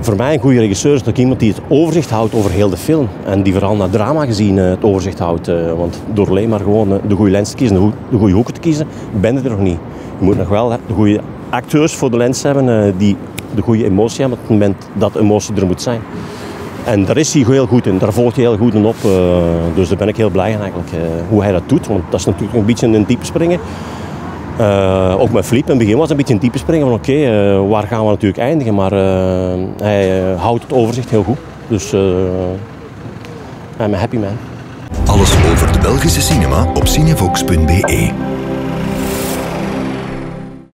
voor mij een goede regisseur is ook iemand die het overzicht houdt over heel de film. En die vooral naar drama gezien eh, het overzicht houdt. Eh, want door alleen maar gewoon eh, de goede lens te kiezen, de, de goede hoeken te kiezen, ben je er nog niet. Je moet nog wel de goede acteurs voor de lens hebben die de goede emotie hebben op het moment dat emotie er moet zijn. En daar is hij heel goed in, daar volgt hij heel goed in op. dus daar ben ik heel blij eigenlijk, hoe hij dat doet. Want dat is natuurlijk een beetje een diepe springen. Uh, ook met Filip in het begin was het een beetje een diepe springen van oké, uh, waar gaan we natuurlijk eindigen. Maar uh, hij houdt het overzicht heel goed. Dus I'm happy man. Alles over de Belgische cinema op cinevox.be